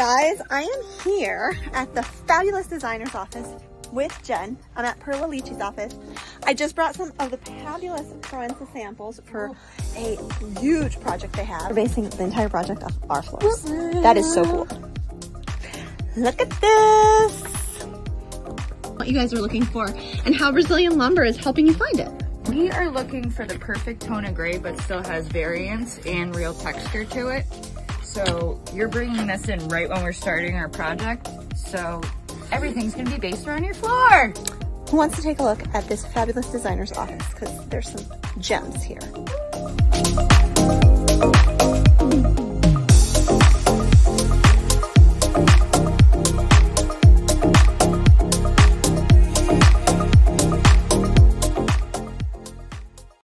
guys, I am here at the Fabulous Designer's office with Jen. I'm at Perla Lichi's office. I just brought some of the fabulous Proenza samples for a huge project they have. We're basing the entire project off our floors. That is so cool. Look at this! What you guys are looking for and how Brazilian lumber is helping you find it. We are looking for the perfect tone of gray, but still has variance and real texture to it. So you're bringing this in right when we're starting our project. So everything's gonna be based around your floor. Who wants to take a look at this fabulous designer's office? Because there's some gems here.